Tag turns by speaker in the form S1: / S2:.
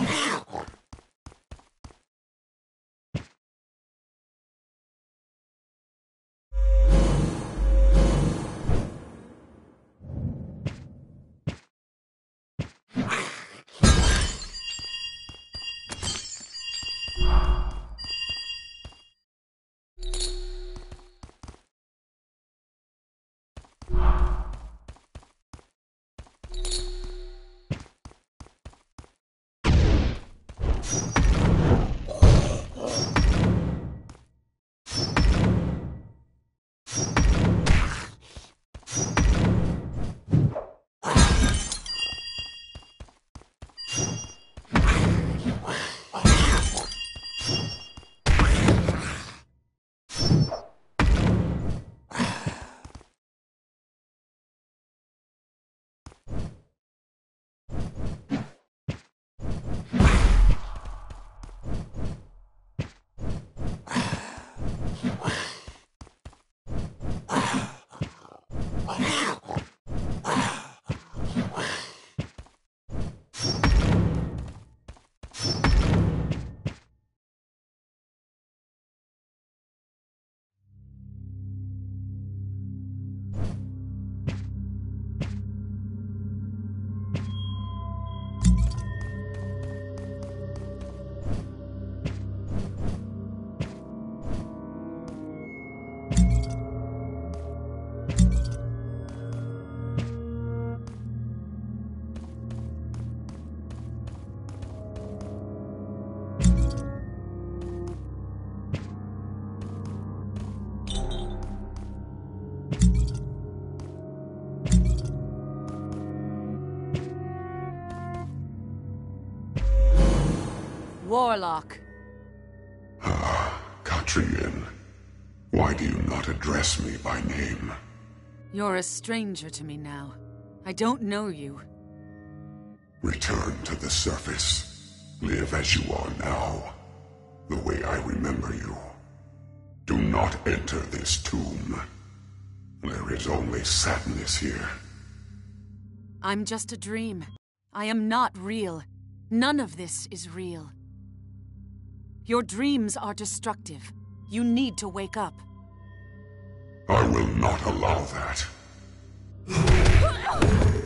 S1: Wow.
S2: Warlock.
S1: Ah, Katrien. Why do you not address me by name?
S2: You're a stranger to me now. I don't know you.
S1: Return to the surface. Live as you are now. The way I remember you. Do not enter this tomb. There is only sadness here.
S2: I'm just a dream. I am not real. None of this is real. Your dreams are destructive. You need to wake up.
S1: I will not allow that.